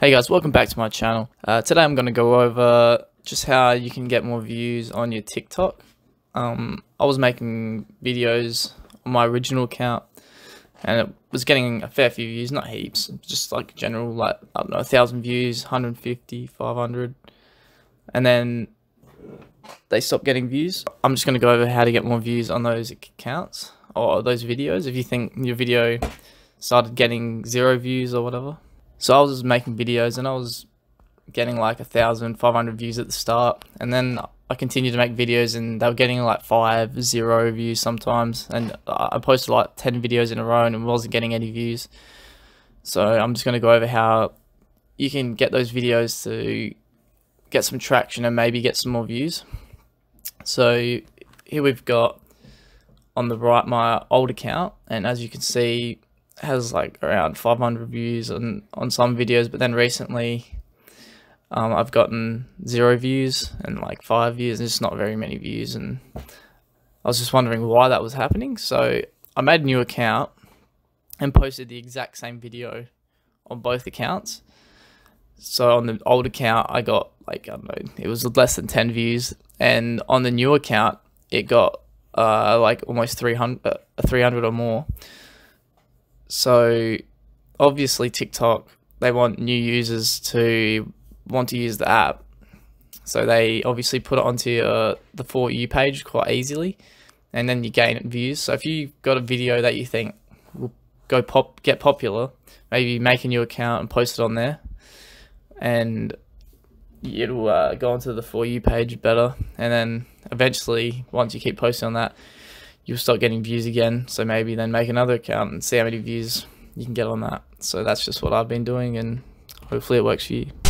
Hey guys, welcome back to my channel. Uh, today I'm going to go over just how you can get more views on your TikTok. Um, I was making videos on my original account and it was getting a fair few views, not heaps, just like general, like, I don't know, 1,000 views, 150, 500. And then they stopped getting views. I'm just going to go over how to get more views on those accounts or those videos if you think your video started getting zero views or whatever. So I was just making videos and I was getting like a thousand, five hundred views at the start, and then I continued to make videos and they were getting like five, zero views sometimes, and I posted like ten videos in a row and wasn't getting any views. So I'm just gonna go over how you can get those videos to get some traction and maybe get some more views. So here we've got on the right my old account, and as you can see, has like around 500 views on on some videos, but then recently um, I've gotten zero views and like five views, and just not very many views. And I was just wondering why that was happening. So I made a new account and posted the exact same video on both accounts. So on the old account, I got like I don't know, it was less than 10 views, and on the new account, it got uh, like almost 300, uh, 300 or more. So obviously TikTok, they want new users to want to use the app. So they obviously put it onto your, the For You page quite easily and then you gain views. So if you've got a video that you think will go pop, get popular, maybe make a new account and post it on there and it'll uh, go onto the For You page better. And then eventually, once you keep posting on that, you'll start getting views again. So maybe then make another account and see how many views you can get on that. So that's just what I've been doing and hopefully it works for you.